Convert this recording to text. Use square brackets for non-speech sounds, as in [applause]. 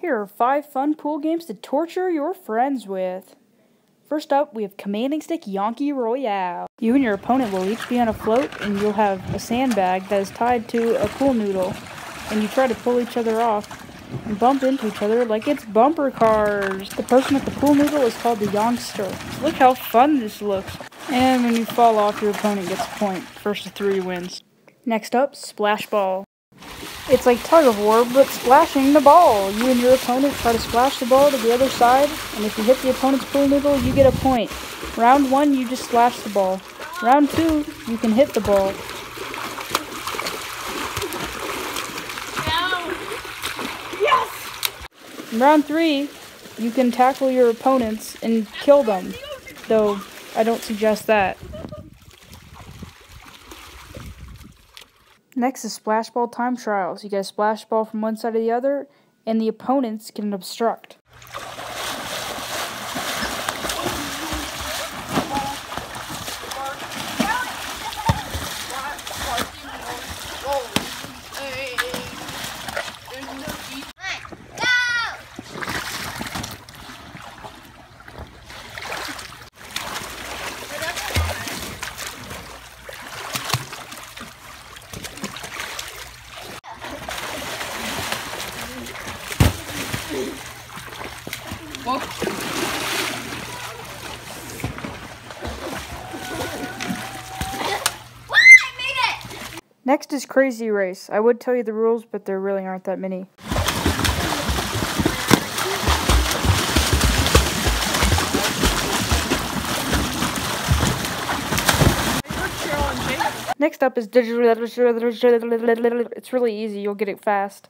Here are five fun pool games to torture your friends with. First up, we have Commanding Stick Yonkey Royale. You and your opponent will each be on a float, and you'll have a sandbag that is tied to a pool noodle. And you try to pull each other off and bump into each other like it's bumper cars. The person with the pool noodle is called the youngster. Look how fun this looks. And when you fall off, your opponent gets a point. First to three wins. Next up, Splash Ball. It's like tug of war, but splashing the ball. You and your opponent try to splash the ball to the other side, and if you hit the opponent's pool noodle, you get a point. Round one, you just splash the ball. Round two, you can hit the ball. In round three, you can tackle your opponents and kill them, though I don't suggest that. Next is splash ball time trials. You get a splash ball from one side to the other, and the opponents can obstruct. Next is Crazy Race. I would tell you the rules, but there really aren't that many. Next up is digital. [laughs] It's really easy. You'll get it fast.